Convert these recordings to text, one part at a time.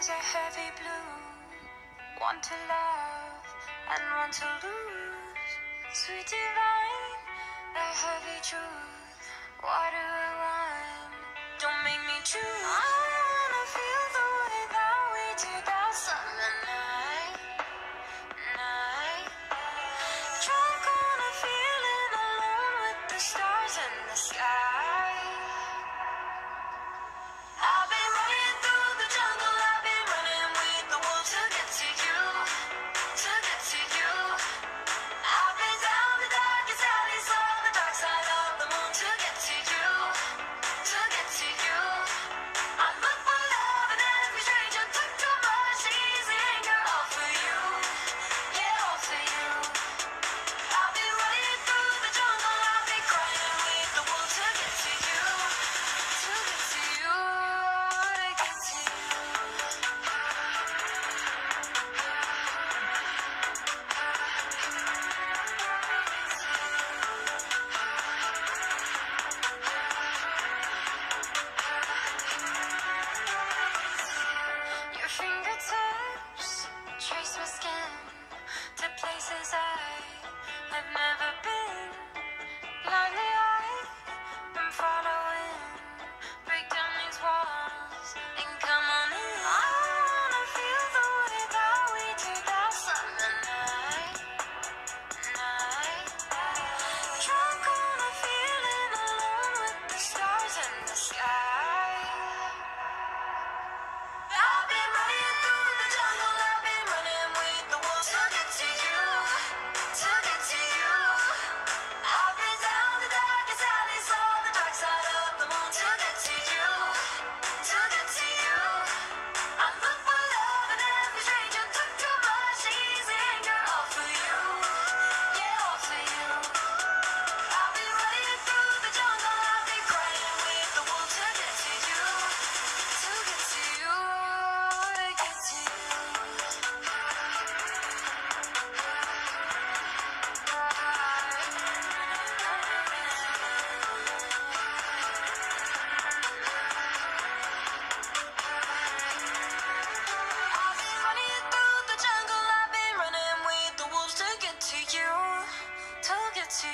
eyes are heavy blue. Want to love and want to lose. Sweet divine, the heavy truth. Do I want? Don't make me choose.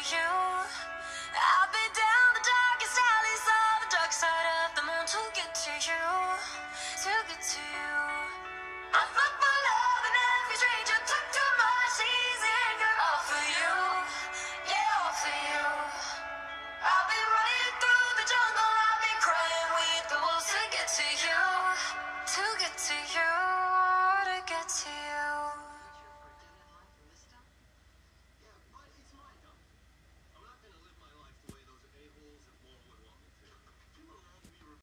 you. I've been